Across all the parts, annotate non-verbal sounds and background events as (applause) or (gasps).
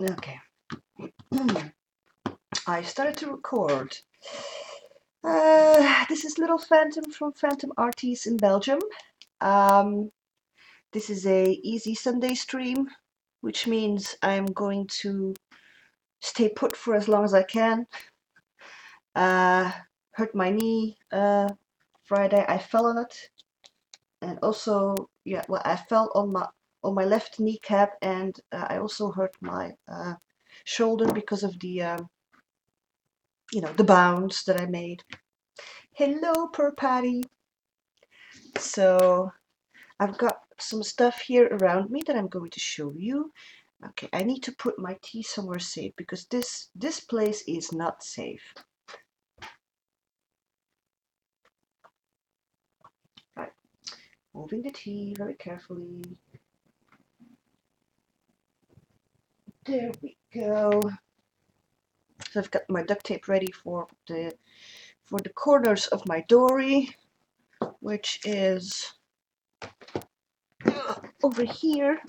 Okay. (clears throat) I started to record. Uh, this is Little Phantom from Phantom Arties in Belgium. Um, this is a easy Sunday stream, which means I'm going to stay put for as long as I can. Uh, hurt my knee uh, Friday. I fell on it, and also yeah, well, I fell on my on my left kneecap, and uh, I also hurt my uh, shoulder because of the um, you know the bounce that I made. Hello, Purr Patty. So I've got some stuff here around me that I'm going to show you. Okay, I need to put my tea somewhere safe because this this place is not safe. Right, moving the tea very carefully. There we go. So I've got my duct tape ready for the for the corners of my dory, which is uh, over here.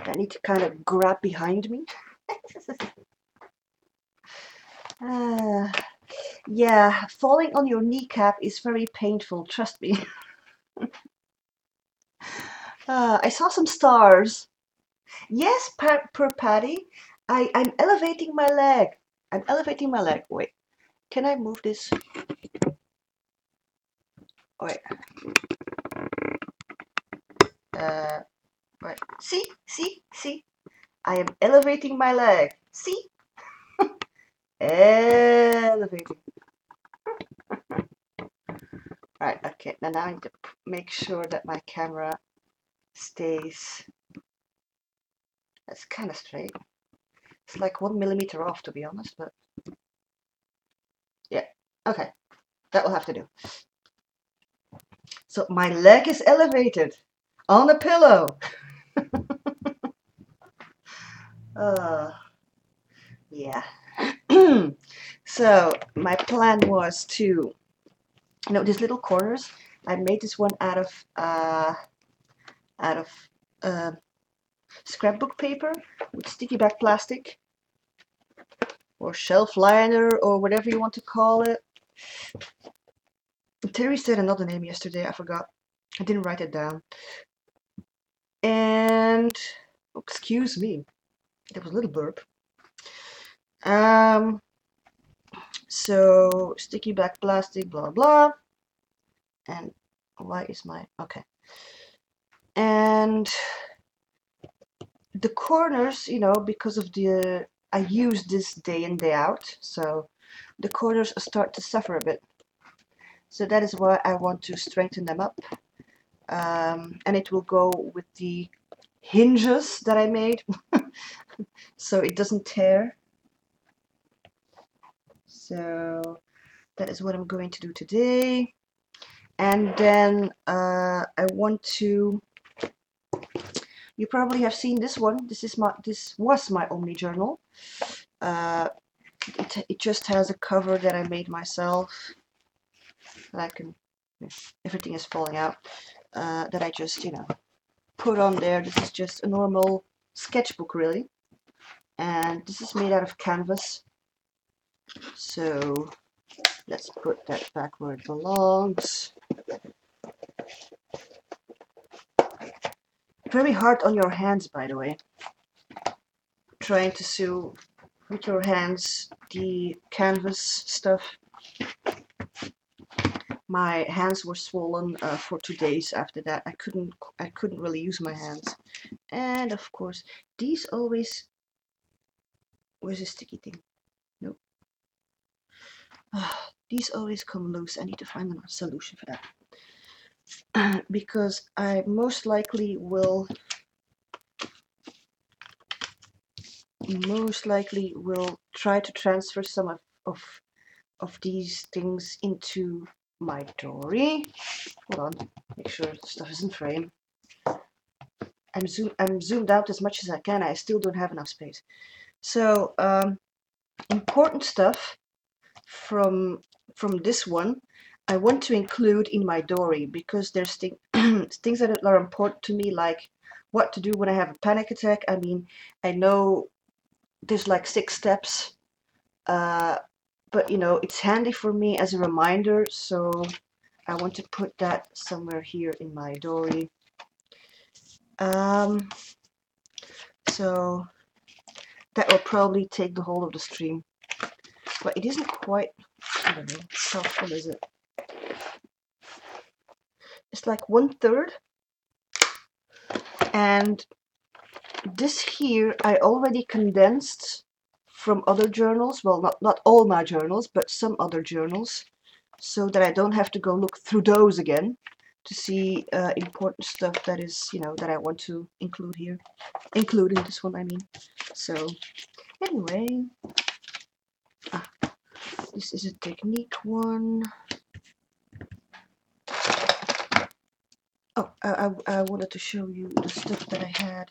I need to kind of grab behind me. (laughs) uh, yeah, falling on your kneecap is very painful, trust me. (laughs) uh, I saw some stars. Yes, per, per Patty, I, I'm elevating my leg. I'm elevating my leg. Wait, can I move this? Wait. Uh, right. See, see, see. I am elevating my leg. See? (laughs) elevating. (laughs) right, okay. Now, now I need to make sure that my camera stays. That's kind of straight. It's like one millimeter off, to be honest, but yeah, okay, that will have to do. So my leg is elevated on a pillow. (laughs) uh, yeah. (clears throat) so my plan was to, you know, these little corners. I made this one out of uh, out of uh, scrapbook paper with sticky back plastic or shelf liner or whatever you want to call it. Terry said another name yesterday, I forgot. I didn't write it down. And, excuse me, that was a little burp. Um, so, sticky back plastic, blah, blah. And why is my, okay. And the corners, you know, because of the, I use this day in, day out, so the corners start to suffer a bit. So that is why I want to strengthen them up. Um, and it will go with the hinges that I made, (laughs) so it doesn't tear. So that is what I'm going to do today. And then uh, I want to you probably have seen this one. This is my this was my Omni journal. Uh, it, it just has a cover that I made myself. I can everything is falling out. Uh, that I just you know put on there. This is just a normal sketchbook really, and this is made out of canvas. So let's put that back where it belongs. Very hard on your hands, by the way. Trying to sew with your hands the canvas stuff. My hands were swollen uh, for two days after that. I couldn't I couldn't really use my hands. And of course, these always where's the sticky thing? Nope. Uh, (sighs) these always come loose. I need to find a solution for that. (clears throat) because I most likely will most likely will try to transfer some of, of, of these things into my dory. Hold on, make sure stuff is in frame. I'm, zoom, I'm zoomed out as much as I can. I still don't have enough space. So um, important stuff from from this one I want to include in my dory because there's th (clears throat) things that are important to me like what to do when I have a panic attack. I mean, I know there's like six steps, uh, but you know, it's handy for me as a reminder. So I want to put that somewhere here in my dory. Um, so that will probably take the whole of the stream. But it isn't quite, I don't know, how full is it? It's like one third. And this here I already condensed from other journals. Well, not, not all my journals, but some other journals. So that I don't have to go look through those again to see uh, important stuff that is, you know, that I want to include here. Including this one, I mean. So, anyway. Ah, this is a technique one. Oh, I, I, I wanted to show you the stuff that I had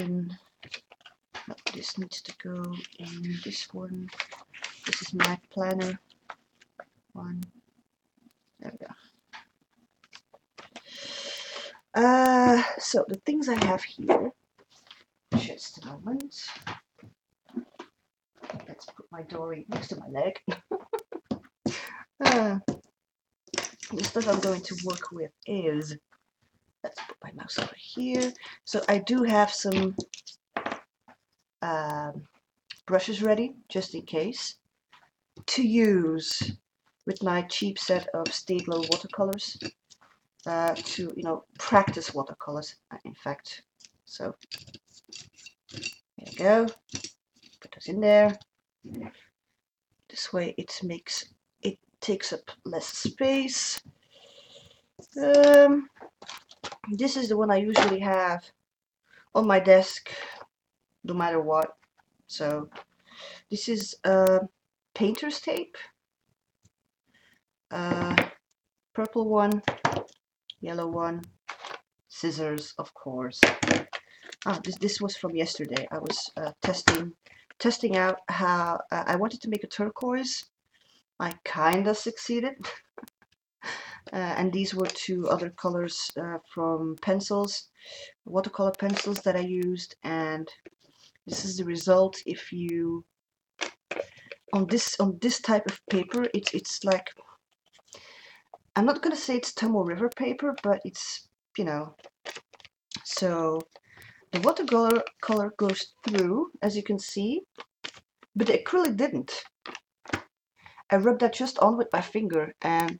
in this needs to go in this one. This is my planner one. There we go. Uh, so the things I have here, just a moment. Let's put my dory next to my leg. (laughs) uh, the stuff I'm going to work with is, let's put my mouse over here. So I do have some um, brushes ready, just in case, to use with my cheap set of Stabilo watercolors uh, to, you know, practice watercolors, uh, in fact. So, there you go. Put those in there. This way it makes takes up less space. Um, this is the one I usually have on my desk no matter what. So this is uh, painter's tape. Uh, purple one, yellow one, scissors of course. Ah, this, this was from yesterday. I was uh, testing testing out how uh, I wanted to make a turquoise I kinda succeeded. (laughs) uh, and these were two other colors uh, from pencils, watercolor pencils that I used, and this is the result if you on this on this type of paper it's it's like I'm not gonna say it's Tomoe River paper but it's you know so the watercolor color goes through as you can see but the acrylic didn't I rub that just on with my finger and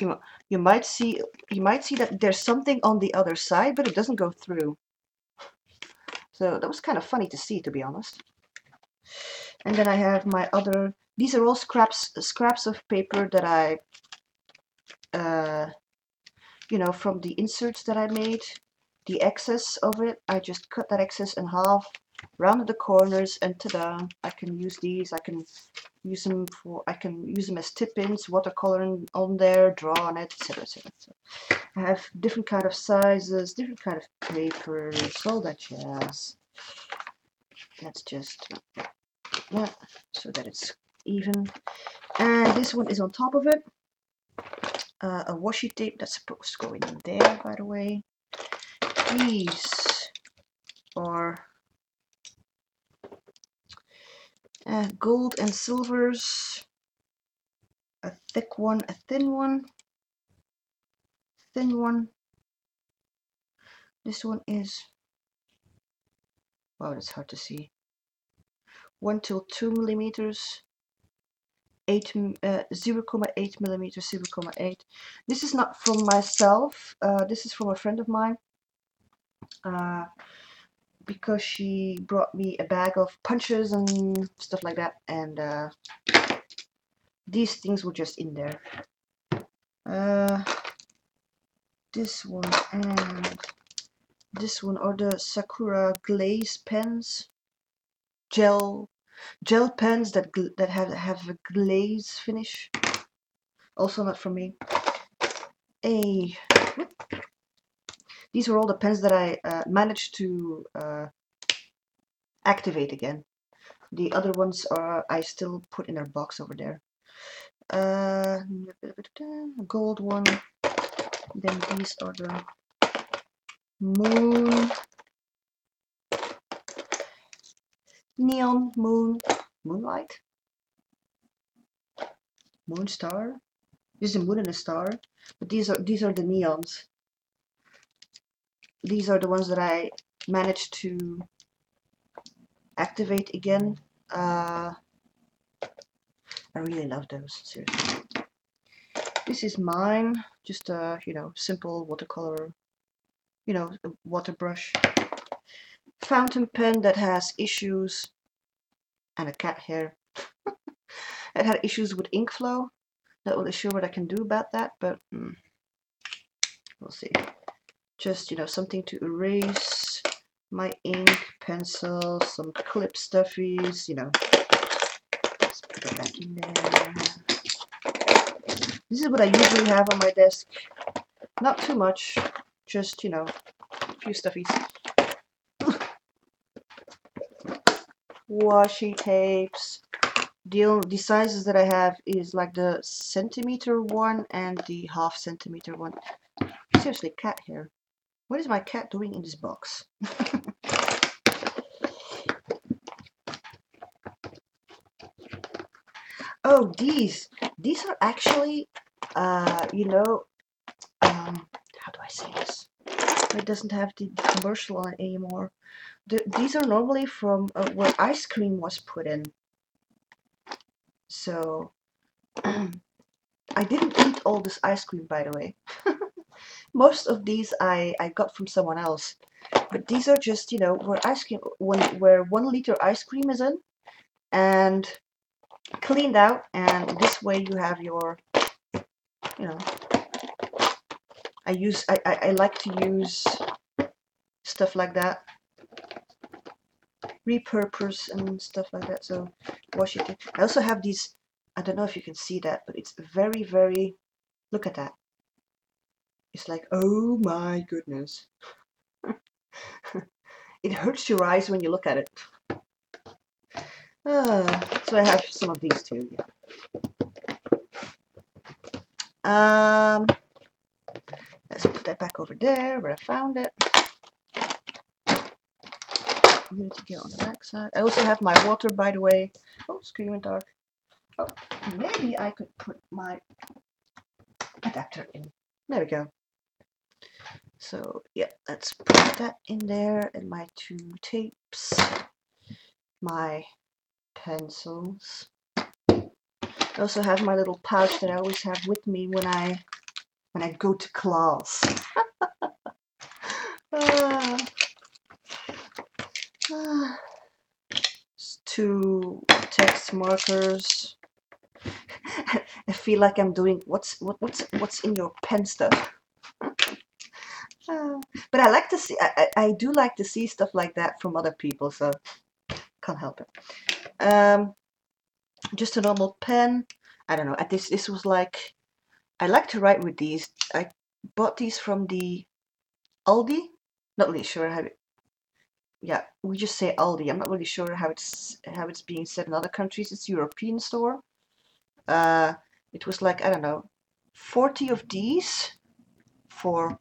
you you might see you might see that there's something on the other side but it doesn't go through. So that was kind of funny to see to be honest. And then I have my other these are all scraps scraps of paper that I uh, you know from the inserts that I made the excess of it. I just cut that excess in half rounded the corners and ta-da. I can use these I can use them for I can use them as tip-ins watercolor on there draw on it etc etc I have different kind of sizes different kind of papers. All that jazz. Let's just that so that it's even. And this one is on top of it. Uh, a washi tape that's supposed to go in there by the way. These are uh, gold and silvers. A thick one a thin one. Thin one. This one is wow that's hard to see. 1 till 2 millimeters. 8 uh, 0 0.8 millimeters 0 0.8 this is not from myself. Uh, this is from a friend of mine. Uh, because she brought me a bag of punches and stuff like that and uh, these things were just in there. Uh, this one and this one are the Sakura glaze pens. Gel gel pens that that have have a glaze finish. Also not for me. A these were all the pens that I uh, managed to uh, activate again. The other ones are I still put in their box over there. Uh, gold one. Then these are the moon, neon moon, moonlight, moon star. This is a moon and a star, but these are these are the neons. These are the ones that I managed to activate again. Uh, I really love those, seriously. This is mine, just a, you know, simple watercolor, you know, water brush. Fountain pen that has issues, and a cat hair. (laughs) it had issues with ink flow. Not really sure what I can do about that, but mm, we'll see. Just, you know, something to erase my ink, pencil, some clip stuffies, you know. Let's put it back in there. This is what I usually have on my desk. Not too much, just, you know, a few stuffies. (laughs) Washi tapes. The, the sizes that I have is like the centimeter one and the half centimeter one. Seriously, cat hair. What is my cat doing in this box? (laughs) oh, these. These are actually, uh, you know, um, how do I say this? It doesn't have the commercial on it anymore. The, these are normally from uh, where ice cream was put in. So, (clears throat) I didn't eat all this ice cream, by the way. (laughs) Most of these I, I got from someone else. But these are just, you know, where ice cream, when, where one liter ice cream is in. And cleaned out and this way you have your you know I use I, I, I like to use stuff like that repurpose and stuff like that so wash it I also have these I don't know if you can see that but it's very very look at that it's like oh my goodness (laughs) it hurts your eyes when you look at it uh, so I have some of these too. Um, let's put that back over there where I found it. I'm going to get on the back side. I also have my water, by the way. Oh, screaming dark. Oh, maybe I could put my adapter in. There we go. So, yeah, let's put that in there and my two tapes. My pencils. I also have my little pouch that I always have with me when I when I go to class. (laughs) uh, uh, two text markers. (laughs) I feel like I'm doing what's what, what's what's in your pen stuff. But I like to see I, I do like to see stuff like that from other people so can't help it um, just a normal pen. I don't know. At this this was like I like to write with these. I bought these from the Aldi. Not really sure how it. Yeah, we just say Aldi. I'm not really sure how it's how it's being said in other countries. It's European store. Uh, it was like I don't know, 40 of these for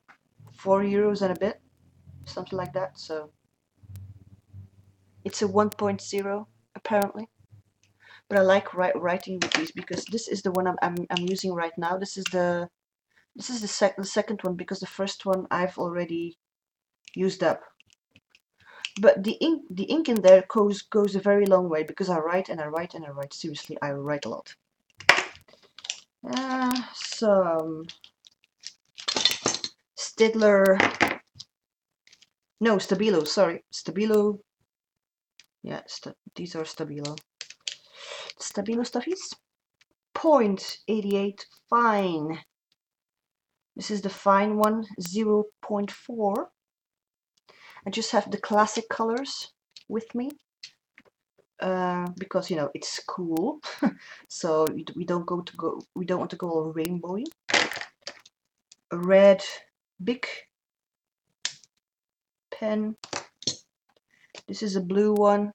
four euros and a bit, something like that. So it's a 1.0 apparently. But I like writing with these because this is the one I'm, I'm, I'm using right now. This is the this is the, sec the second one because the first one I've already used up. But the ink the ink in there goes goes a very long way because I write and I write and I write. Seriously, I write a lot. Uh, some Staedtler no, Stabilo, sorry. Stabilo yeah, these are Stabilo. Stabilo stuffies. 0.88 fine. This is the fine one, 0.4. I just have the classic colors with me. Uh, because you know it's cool, (laughs) so we don't go to go. We don't want to go all rainbowy. Red big pen this is a blue one.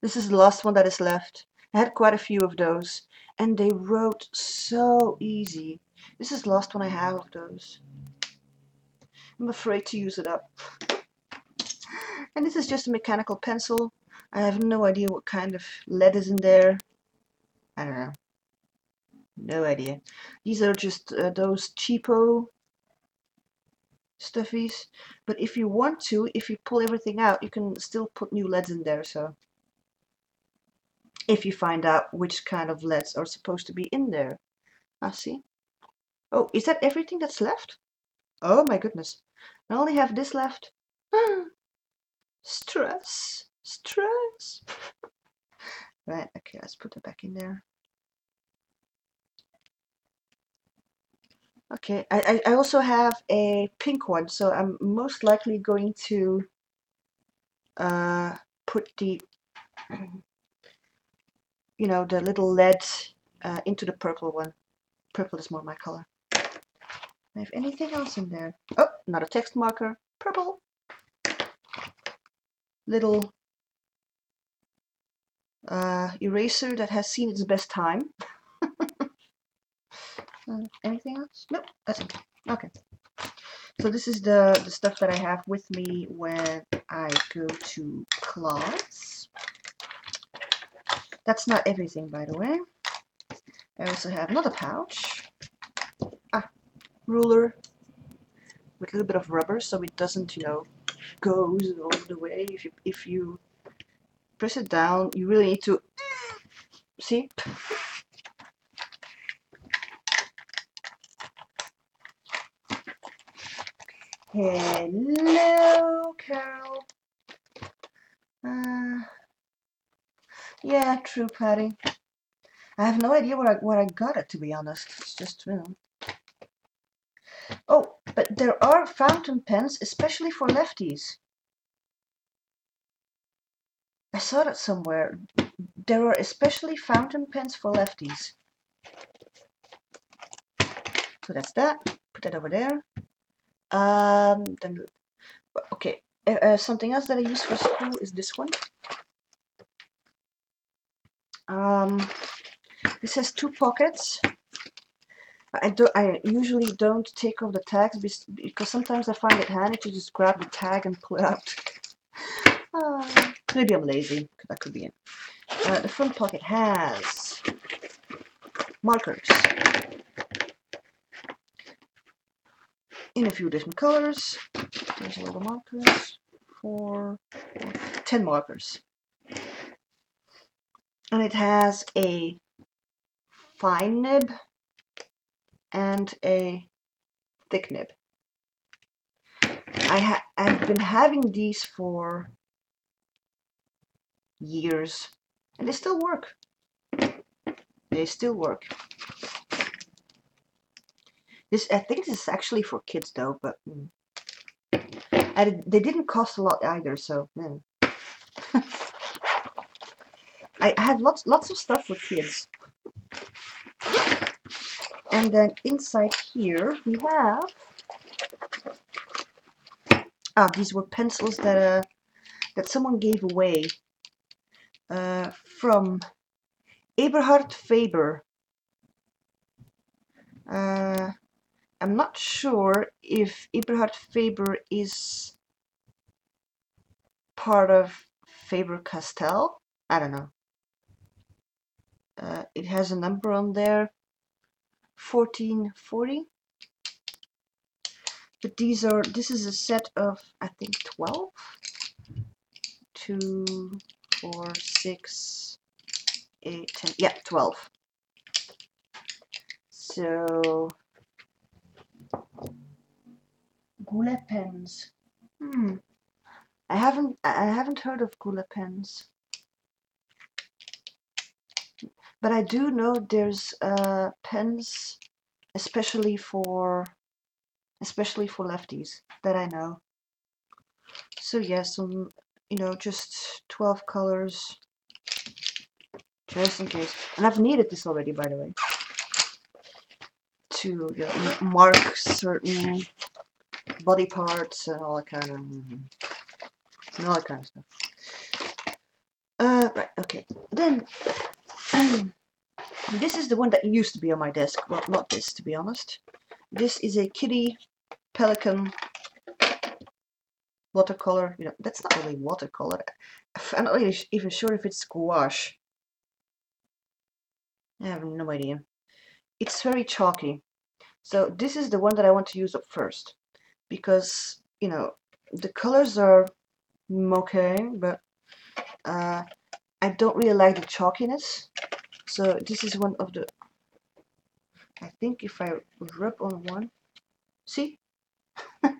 This is the last one that is left. I had quite a few of those and they wrote so easy. This is the last one I have of those. I'm afraid to use it up. And this is just a mechanical pencil. I have no idea what kind of lead is in there. I don't know. No idea. These are just uh, those cheapo stuffies. But if you want to, if you pull everything out, you can still put new leads in there. So if you find out which kind of leads are supposed to be in there. I see. Oh, is that everything that's left? Oh my goodness. I only have this left. (gasps) stress. Stress. (laughs) right, okay, let's put it back in there. Okay, I, I also have a pink one, so I'm most likely going to uh, put the, you know, the little lead uh, into the purple one. Purple is more my color. I have anything else in there? Oh, not a text marker. Purple. Little uh, eraser that has seen its best time. (laughs) Uh, anything else? Nope, that's it. Okay. So this is the, the stuff that I have with me when I go to class. That's not everything, by the way. I also have another pouch. Ah, ruler with a little bit of rubber so it doesn't, you know, goes all the way. If you, if you press it down, you really need to, see? Hello, Carol. Uh, yeah, true, Patty. I have no idea where I where I got it to be honest. It's just you know. Oh, but there are fountain pens, especially for lefties. I saw that somewhere. There are especially fountain pens for lefties. So that's that. Put that over there. Um, then, okay, uh, uh, something else that I use for school is this one. Um, this has two pockets. I do I usually don't take off the tags because sometimes I find it handy to just grab the tag and pull it out. uh, (laughs) maybe I'm lazy. That could be it. Uh, the front pocket has markers. In a few different colors. There's a lot of markers, four, four, ten markers. And it has a fine nib and a thick nib. I ha I've been having these for years and they still work. They still work. This I think this is actually for kids though, but mm. and they didn't cost a lot either. So mm. (laughs) I have lots lots of stuff for kids. And then inside here we have ah these were pencils that uh that someone gave away uh, from Eberhard Faber. Uh, I'm not sure if Eberhard Faber is part of Faber-Castell. I don't know. Uh, it has a number on there, 1440. But these are, this is a set of, I think, 12. 2, 4, 6, 8, 10, yeah, 12. So Goulet pens. Hmm. I haven't I haven't heard of Goulet pens. But I do know there's uh, pens especially for especially for lefties that I know. So yes, um, you know, just 12 colors just in case. And I've needed this already, by the way, to you know, mark certain body parts and all that kind of and all that kind of stuff. Uh, right, okay. Then (clears throat) this is the one that used to be on my desk. Well, not this, to be honest. This is a kitty Pelikan watercolor. You know, that's not really watercolor. (laughs) I'm not really even sure if it's gouache. I have no idea. It's very chalky. So this is the one that I want to use up first because, you know, the colors are okay, but uh, I don't really like the chalkiness. So this is one of the, I think if I rub on one, see? uh,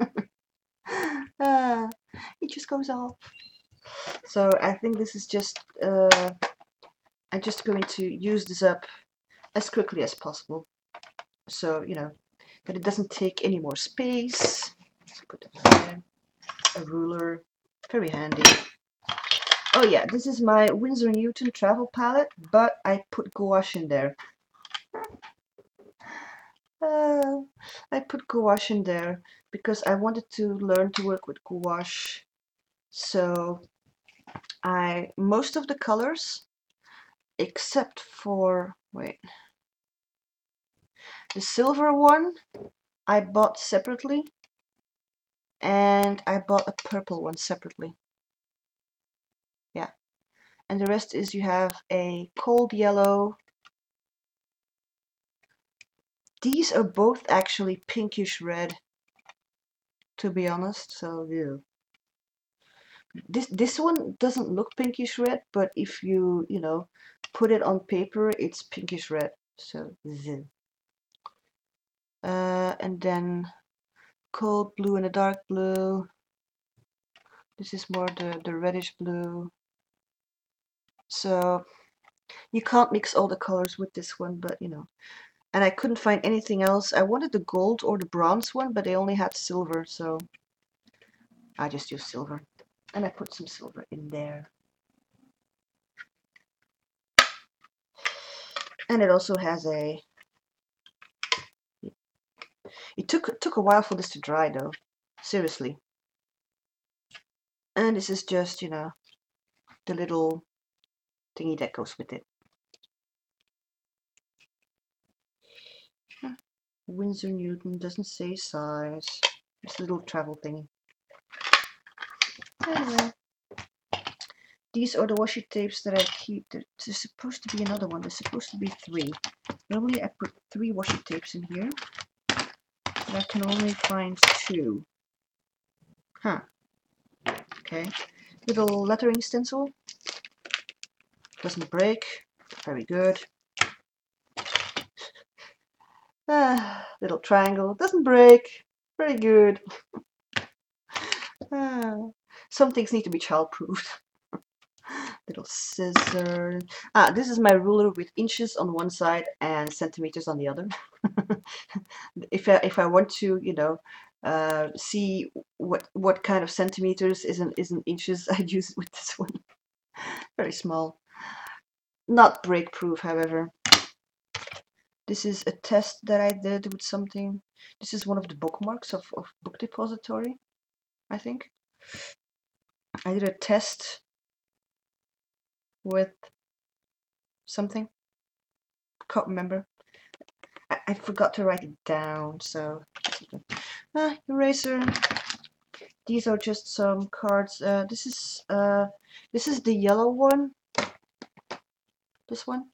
(laughs) it just goes off. So I think this is just, uh, I'm just going to use this up as quickly as possible. So, you know, that it doesn't take any more space. Put there. A ruler, very handy. Oh yeah, this is my Winsor Newton travel palette, but I put gouache in there. Uh, I put gouache in there because I wanted to learn to work with gouache. So I most of the colors except for wait the silver one I bought separately and I bought a purple one separately. Yeah. And the rest is you have a cold yellow. These are both actually pinkish red to be honest so yeah. This this one doesn't look pinkish red but if you you know put it on paper it's pinkish red so uh, and then cold blue and a dark blue. This is more the the reddish blue. So you can't mix all the colors with this one but you know. And I couldn't find anything else. I wanted the gold or the bronze one but they only had silver so I just used silver. And I put some silver in there. And it also has a, it took, took a while for this to dry though, seriously. And this is just, you know, the little thingy that goes with it. Winsor Newton doesn't say size. It's a little travel thingy. Anyway, these are the washi tapes that I keep. There's supposed to be another one. There's supposed to be three. Normally I put three washi tapes in here, but I can only find two. Huh. Okay. Little lettering stencil. Doesn't break. Very good. (laughs) Ah, little triangle. Doesn't break. Very good. (laughs) ah. Some things need to be childproof. Little scissors. Ah, this is my ruler with inches on one side and centimeters on the other. (laughs) if I, if I want to, you know, uh, see what what kind of centimeters is in, is in inches, (laughs) I'd use it with this one. (laughs) Very small. Not break proof, however. This is a test that I did with something. This is one of the bookmarks of, of Book Depository, I think. I did a test with something. Can't remember. I, I forgot to write it down, so ah, eraser. These are just some cards. Uh, this is uh, this is the yellow one. This one.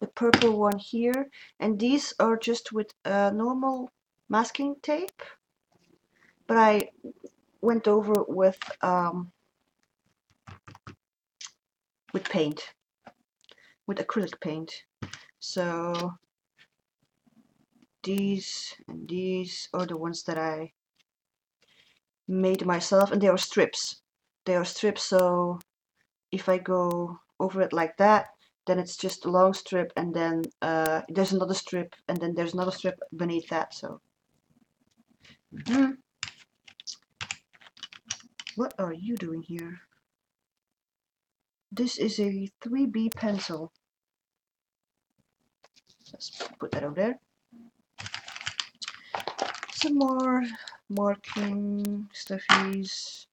The purple one here, and these are just with uh, normal masking tape. But I went over with um, with paint, with acrylic paint. So these and these are the ones that I made myself, and they are strips. They are strips, so if I go over it like that, then it's just a long strip, and then uh, there's another strip, and then there's another strip beneath that. So. Mm. What are you doing here? This is a 3B pencil. Let's put that over there. Some more marking stuffies.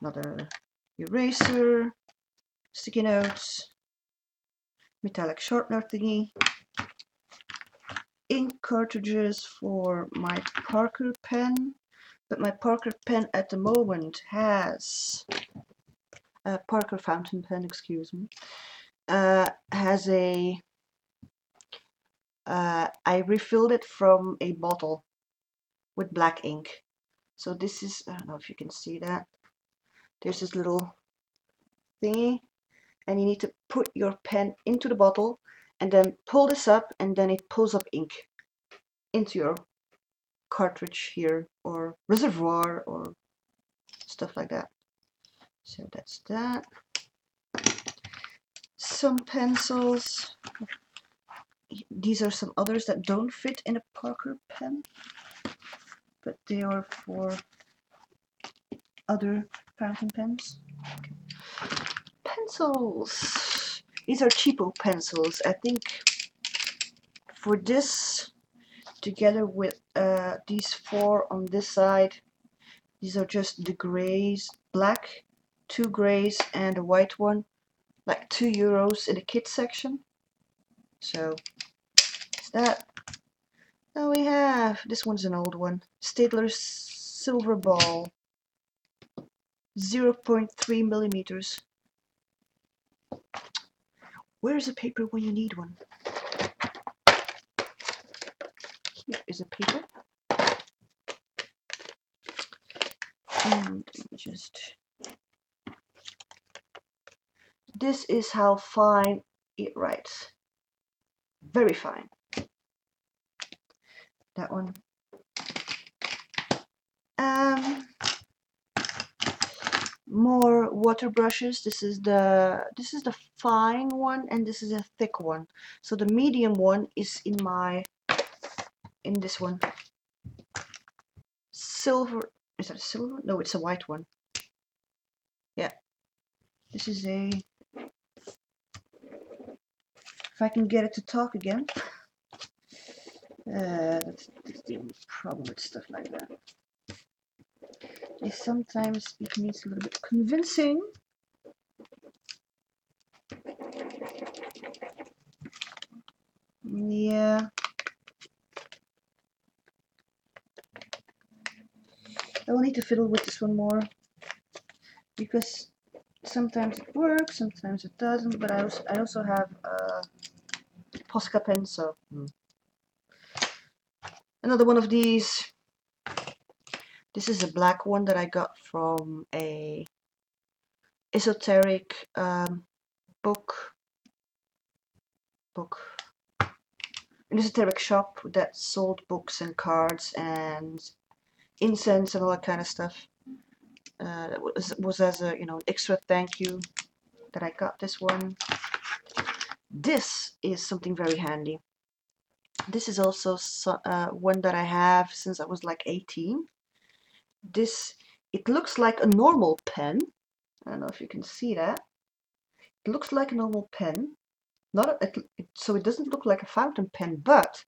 Another eraser. Sticky notes. Metallic sharpener thingy. Ink cartridges for my Parker pen but my Parker pen at the moment has a Parker fountain pen, excuse me, uh, has a uh, I refilled it from a bottle with black ink. So this is, I don't know if you can see that. There's this little thingy and you need to put your pen into the bottle and then pull this up and then it pulls up ink into your cartridge here or reservoir or stuff like that. So that's that. Some pencils. These are some others that don't fit in a Parker pen, but they are for other fountain pens. Okay. Pencils. These are cheapo pencils. I think for this, together with uh, these four on this side, these are just the grays, black, two grays and a white one, like two euros in the kids section. So it's that. Now we have, this one's an old one, Staedtler Silver Ball, 0.3 millimeters. Where's a paper when you need one? Here is a paper. And just this is how fine it writes. Very fine. That one. Um, more water brushes. This is the this is the fine one and this is a thick one. So the medium one is in my in this one. Silver is that a silver? No, it's a white one. Yeah. This is a if I can get it to talk again. Uh, that's, the problem with stuff like that. Is sometimes it needs a little bit convincing. Yeah. I will need to fiddle with this one more because sometimes it works, sometimes it doesn't, but I also, I also have a Posca pen, so hmm. another one of these. This is a black one that I got from a esoteric um, book book an esoteric shop that sold books and cards and incense and all that kind of stuff. Uh, that was, was as a you know extra thank you that I got this one. This is something very handy. This is also so, uh, one that I have since I was like 18. This, it looks like a normal pen. I don't know if you can see that. It looks like a normal pen. Not a, it, so it doesn't look like a fountain pen, but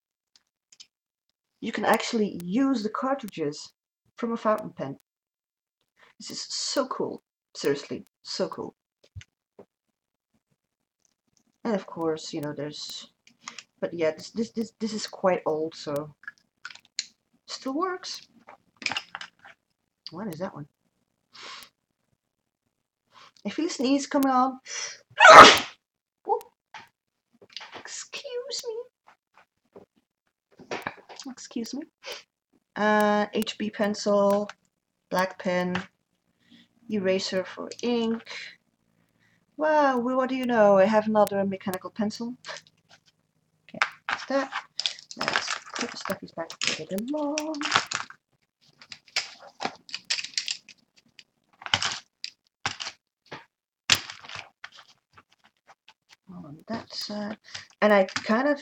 you can actually use the cartridges from a fountain pen. This is so cool. Seriously, so cool. And of course, you know, there's, but yeah, this this this, this is quite old, so still works. What is that one? I feel a sneeze coming on. (coughs) Excuse me. Excuse me. Uh, HB pencil, black pen, eraser for ink. Well, what do you know? I have another mechanical pencil. (laughs) Okay, that's that. Let's put the stuffies back where they belong. on that side. And I kind of,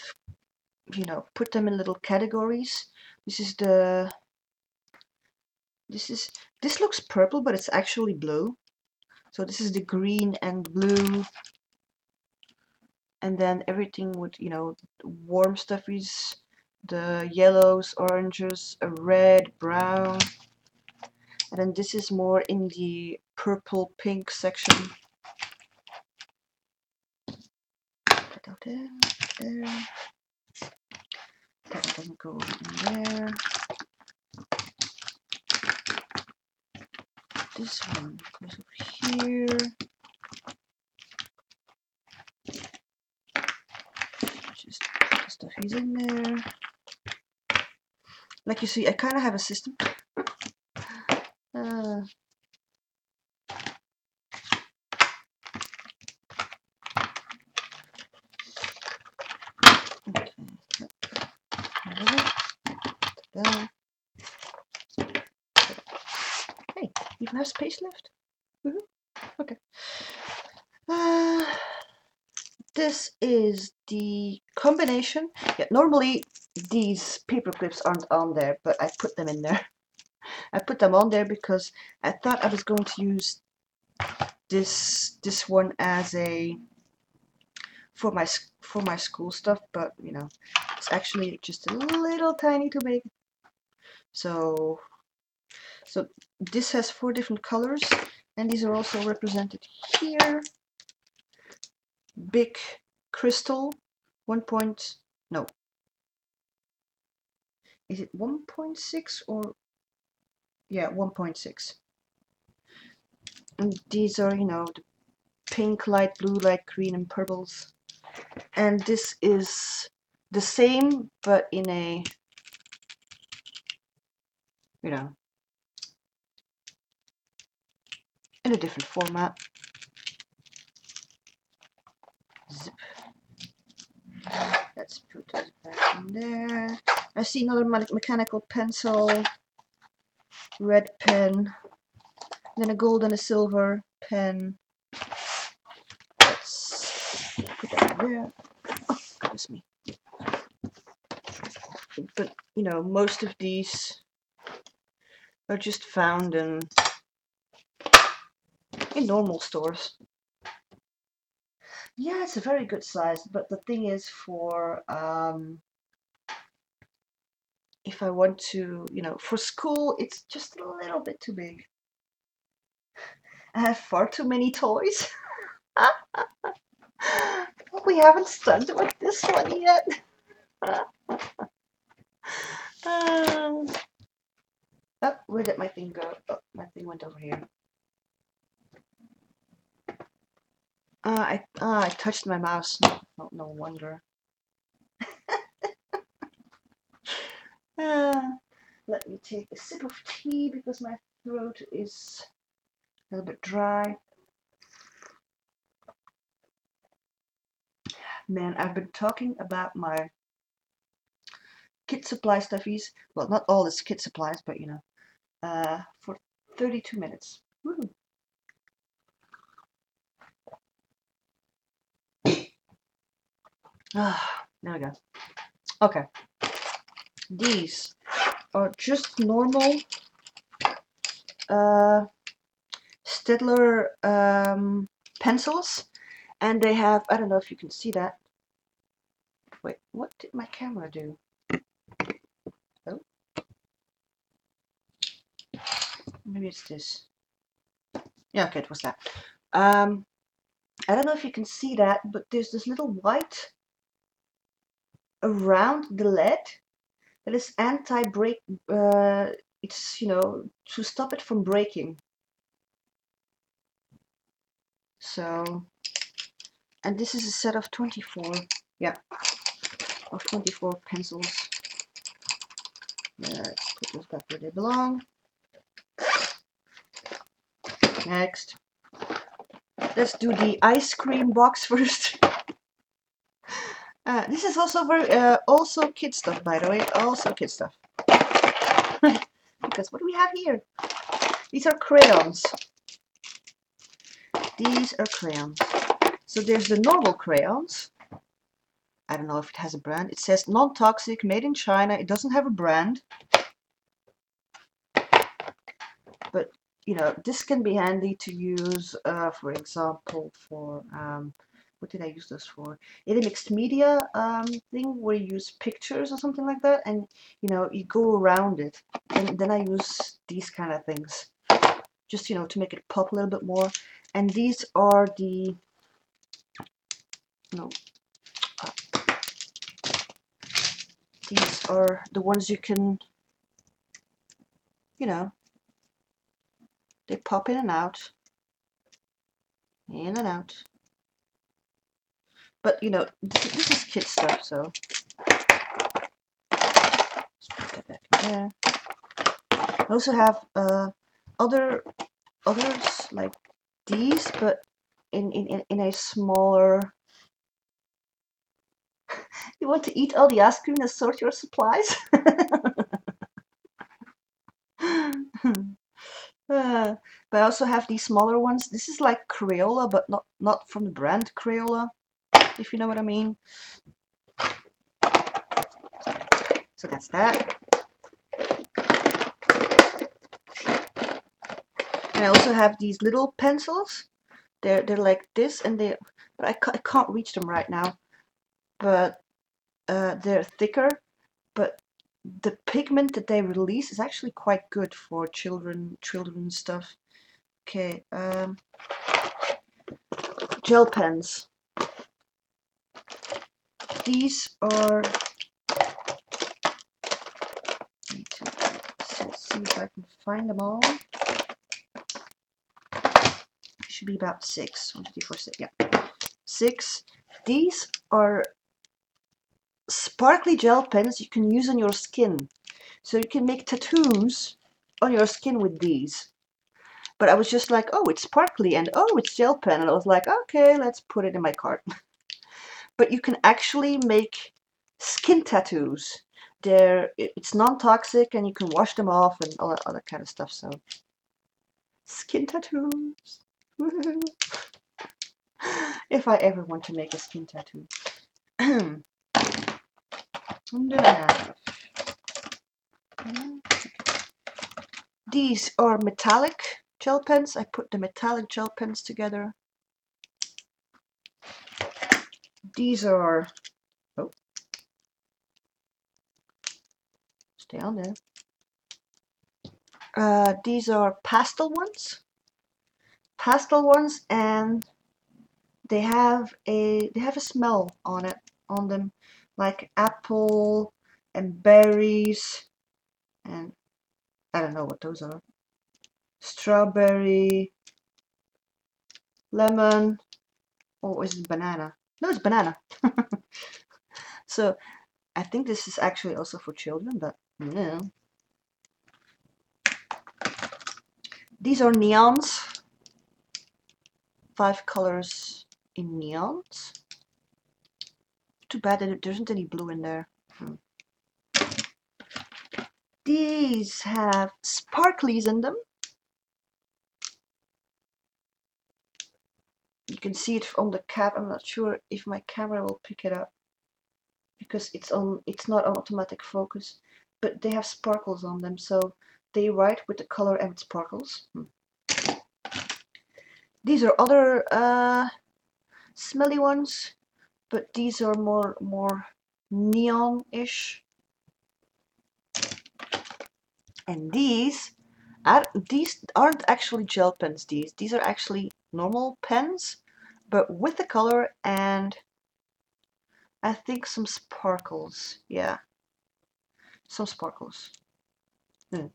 you know, put them in little categories. This is the, this is, this looks purple, but it's actually blue. So this is the green and blue. And then everything with, you know, warm stuff is the yellows, oranges, a red, brown. And then this is more in the purple pink section. That doesn't go in there. This one goes over here. Just stuff he's in there. Like you see, I kind of have a system. Uh, okay. Ta-da. Hey, even have space left. Okay. Uh, this is the combination. Yeah, normally these paper clips aren't on there, but I put them in there. (laughs) I put them on there because I thought I was going to use this this one as a for my for my school stuff, but you know, it's actually just a little tiny to make. So so this has four different colors, and these are also represented here. Big crystal, one point no. Is it 1.6 or yeah 1.6 and these are you know the pink light blue light green and purples and this is the same but in a you know in a different format. Zip. let's put those back in there. I see another me- mechanical pencil red pen then a gold and a silver pen. Let's put that there. Oh, goodness me. But you know most of these are just found in in normal stores yeah it's a very good size but the thing is for um if I want to you know for school it's just a little bit too big I have far too many toys (laughs) we haven't started with this one yet (laughs) Um, oh, where did my thing go? Oh, my thing went over here. Uh, I uh, I touched my mouse. No, no, wonder. (laughs) uh, let me take a sip of tea because my throat is a little bit dry. Man, I've been talking about my kid supply stuffies. Well, not all this kid supplies, but you know, uh, for 32 minutes. Woo. Ah, (sighs) there we go. Okay. These are just normal uh, Staedtler um, pencils, and they have, I don't know if you can see that. Wait, what did my camera do? Oh. Maybe it's this. Yeah, okay, it was that. Um, I don't know if you can see that, but there's this little white around the lead that is anti-break. Uh, it's you know to stop it from breaking. So, and this is a set of 24. Yeah, of 24 pencils. Let's put those back where they belong. Next, let's do the ice cream box (laughs) first. Uh, this is also very uh, also kid stuff, by the way. Also kid stuff. (laughs) because what do we have here? These are crayons. These are crayons. So there's the normal crayons. I don't know if it has a brand. It says non-toxic, made in China. It doesn't have a brand. But you know, this can be handy to use, uh, for example, for um, what did I use this for? In a mixed media um, thing where you use pictures or something like that, and you know, you go around it. And then I use these kind of things, just you know, to make it pop a little bit more. And these are the no. uh, these are the ones you can, you know, They pop in and out. In and out. But you know, this, this is kid stuff, so there. I also have uh, other others like these, but in in in a smaller. (laughs) you want to eat all the ice cream and sort your supplies? (laughs) Uh, but I also have these smaller ones. This is like Crayola, but not not from the brand Crayola, if you know what I mean. So that's that. And I also have these little pencils. They're they're like this, and they but I can't, I can't reach them right now. But uh, they're thicker, but the pigment that they release is actually quite good for children children stuff. Okay, um, gel pens. These are. let's see if I can find them all. Should be about six. One, two, three, four, six. Yeah, six. These are sparkly gel pens you can use on your skin. So you can make tattoos on your skin with these. But I was just like, oh, it's sparkly and oh, it's gel pen. And I was like, okay, let's put it in my cart. (laughs) but you can actually make skin tattoos. They're, it's non-toxic and you can wash them off and all that other kind of stuff. So skin tattoos. (laughs) if I ever want to make a skin tattoo. (clears throat) These are metallic gel pens. I put the metallic gel pens together. These are, oh, stay on there. Uh, these are pastel ones. Pastel ones and they have a they have a smell on it on them like apple and berries and I don't know what those are strawberry lemon or is it banana no it's banana (laughs) so I think this is actually also for children but no these are neons five colors in neons too bad that there isn't any blue in there. Hmm. These have sparklies in them. You can see it on the cap. I'm not sure if my camera will pick it up because it's on. It's not on automatic focus, but they have sparkles on them, so they write with the color and sparkles. Hmm. These are other uh, smelly ones but these are more more neon-ish and these are these aren't actually gel pens these these are actually normal pens but with the color and I think some sparkles yeah some sparkles hmm.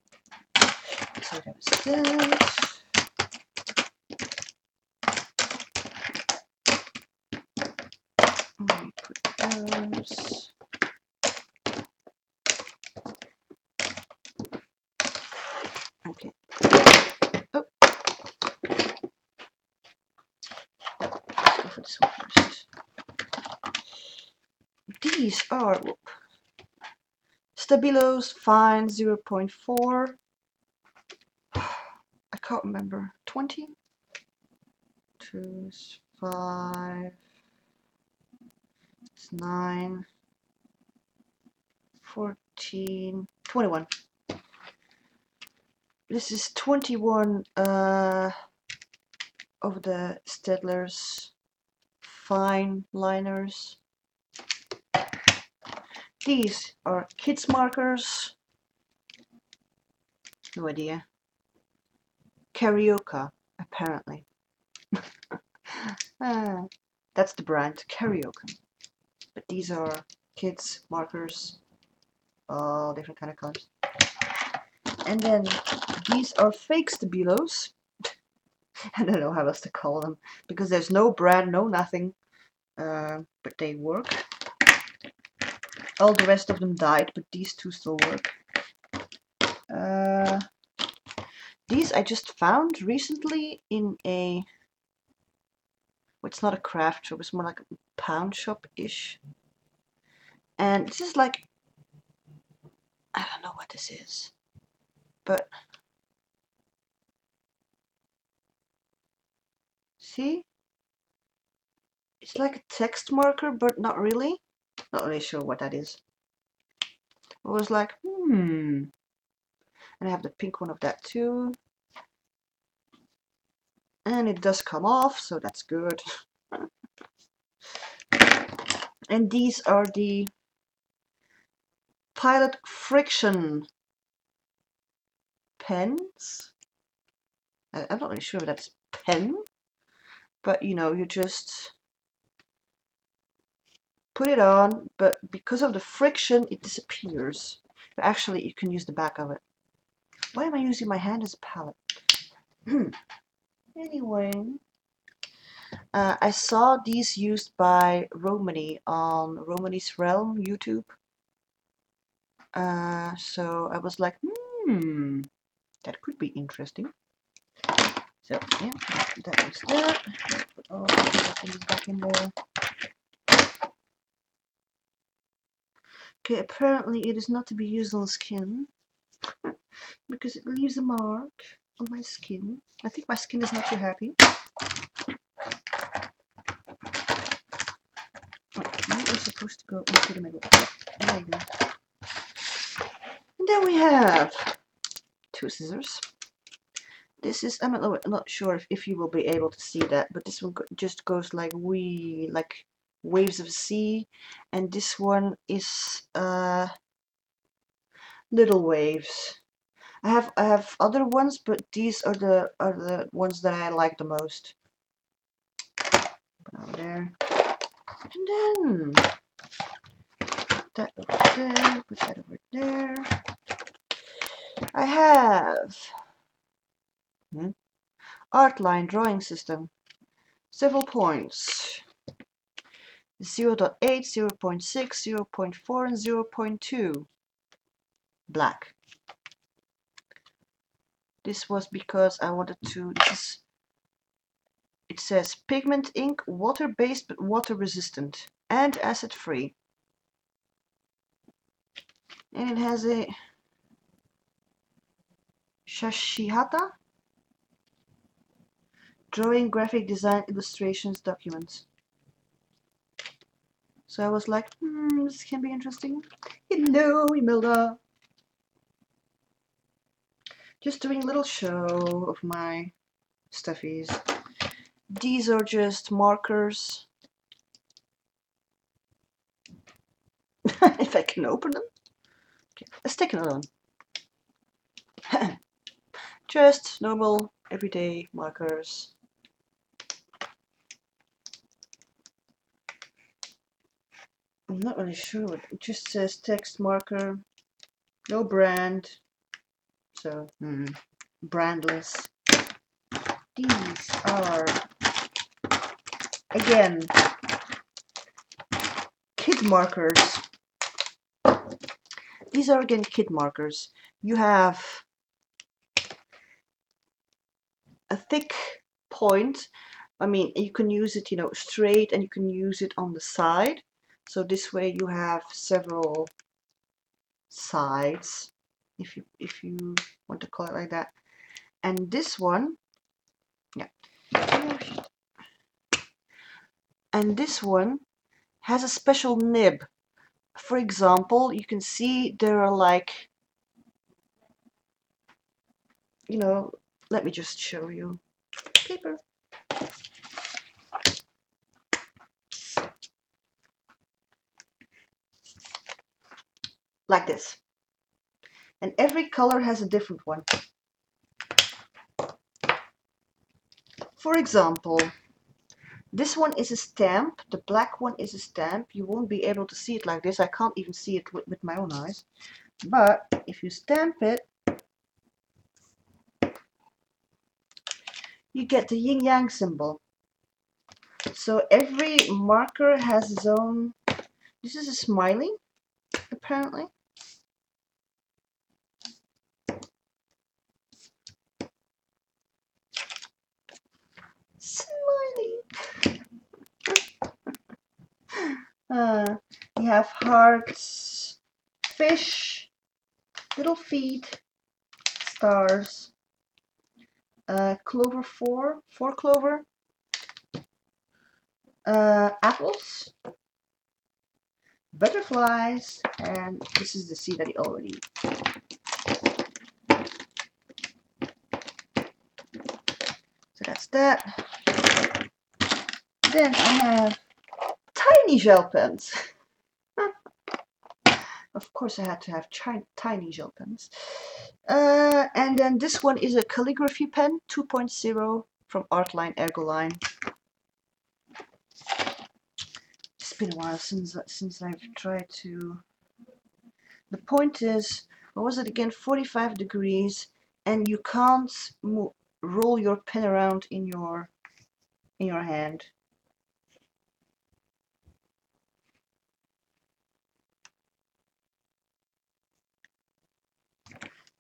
so this those. Okay. Oh. Let's go for this one first. These are whoop, Stabilos fine 0.4. (sighs) I can't remember. 20? Two, five, 9, 14, 21. This is 21 uh, of the Staedtler's fine liners. These are kids markers. No idea. Carioca, apparently. uh, (laughs) that's the brand, Carioca but these are kids markers all different kind of colors and then these are fake stabilos (laughs) I don't know how else to call them because there's no brand, no nothing, uh, but they work. All the rest of them died, but these two still work. Uh, these I just found recently in a. Well, it's not a craft shop; it's more like a pound shop-ish. And this is like I don't know what this is, but see, it's like a text marker, but not really. Not really sure what that is. I was like, hmm. And I have the pink one of that too. And it does come off, so that's good. (laughs) and these are the Pilot Friction pens. I'm not really sure if that's pen, but you know, you just put it on, but because of the friction, it disappears. But actually, you can use the back of it. Why am I using my hand as a palette? anyway, uh, I saw these used by Romany on Romany's Realm YouTube. Uh, so I was like, hmm, that could be interesting. So yeah, that was that. Put all the things back in there. Okay, apparently it is not to be used on skin (laughs) because it leaves a mark on my skin. I think my skin is not too happy. Are supposed to go into the middle. There you go. And then we have two scissors. This is, I'm not, sure if, if you will be able to see that, but this one just goes like we, like waves of sea. And this one is uh, little waves. I have I have other ones, but these are the are the ones that I like the most. Put there, and then put that over there. Put that over there. I have hmm, Artline drawing system. Several points. 0 0.8, 0 0.6, 0 0.4, and 0 0.2. Black. This was because I wanted to, it says pigment ink, water-based but water-resistant and acid-free. And it has a Shachihata drawing graphic design illustrations documents. So I was like, hmm, this can be interesting. Hello, Imelda just doing a little show of my stuffies. These are just markers. (laughs) if I can open them. Okay, let's take another one. (clears throat) just normal, everyday markers. I'm not really sure what it just says text marker, no brand, so mm, brandless. These are again kid markers. These are again kid markers. You have a thick point. I mean, you can use it, you know, straight and you can use it on the side. So this way you have several sides if you if you want to call it like that. And this one yeah. And this one has a special nib. For example you can see there are like you know let me just show you. Paper like this and every color has a different one. For example, this one is a stamp, the black one is a stamp. You won't be able to see it like this. I can't even see it with, with my own eyes. But if you stamp it, you get the yin yang symbol. So every marker has its own. This is a smiling, apparently. Uh, you have hearts, fish, little feet, stars, uh, clover four, four clover, uh, apples, butterflies, and this is the seed that he already. So that's that. Then I have tiny gel pens. (laughs) of course I had to have tiny gel pens. Uh, and then this one is a calligraphy pen 2.0 from Artline Ergoline. It's been a while since since I've tried to. The point is, what was it again? 45 degrees, and you can't roll your pen around in your in your hand.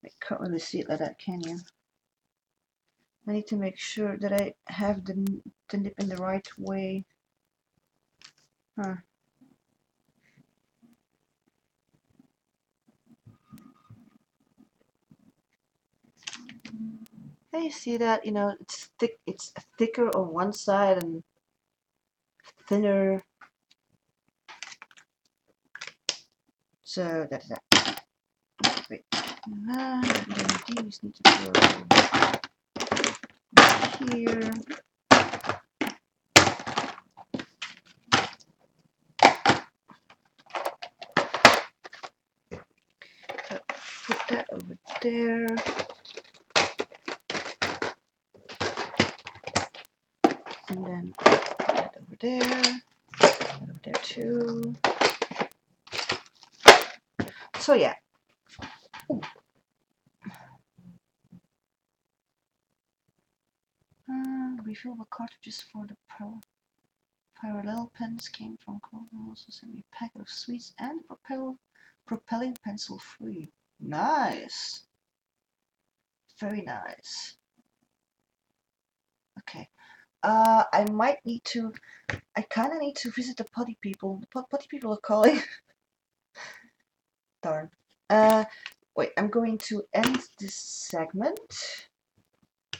I can't really see it like that, can you? I need to make sure that I have the, the nib in the right way. Huh. Can you see that? You know, it's thick. It's thicker on one side and thinner. So that's that. Wait. Uh, these need to go here. Put that over there. And then put that over there. That over there too. So yeah. Refillable cartridges for the parallel pens came from Cult Pens also sent me a pack of sweets and propel propelling pencil free. Nice. Very nice. Okay. Uh, I might need to, I kind of need to visit the potty people. The potty people are calling. (laughs) Darn. Uh, wait, I'm going to end this segment.